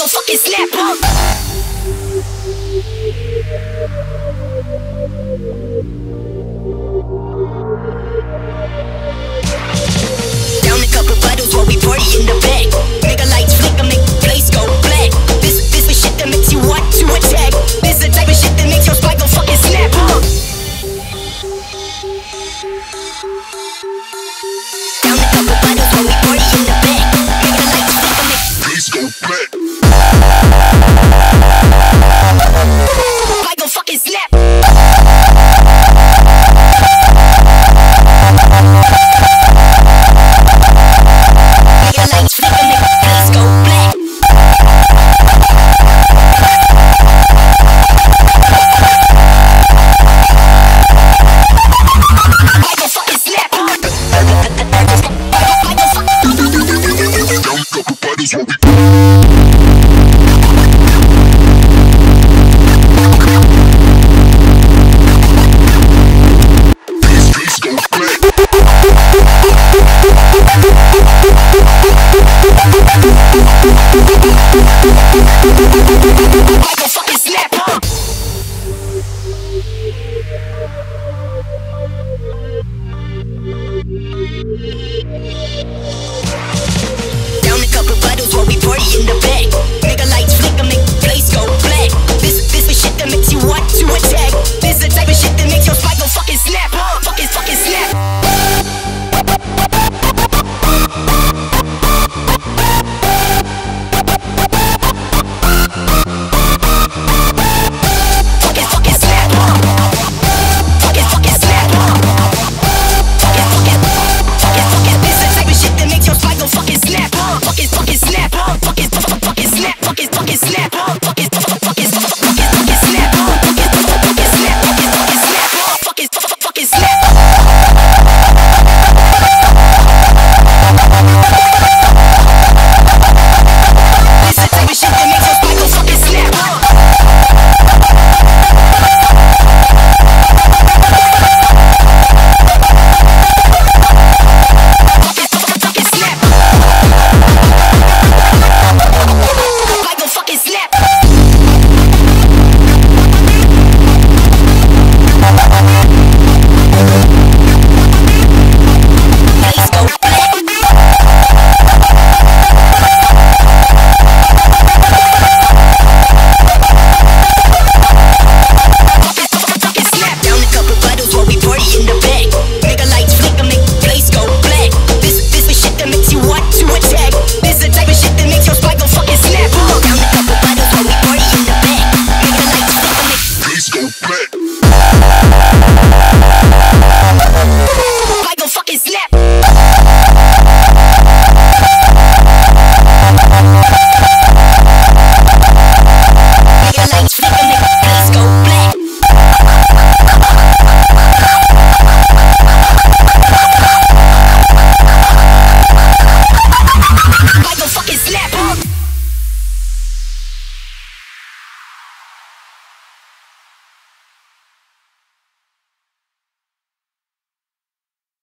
single fucking snap, huh? Down a couple bottles while we party in the back. Nigga lights flicker, make the place go black. This, this is shit that makes you want to attack. This the type of shit that makes your spine go fucking snap, huh? Down a couple bottles while we party in the back. Slap. Like a fucking snap.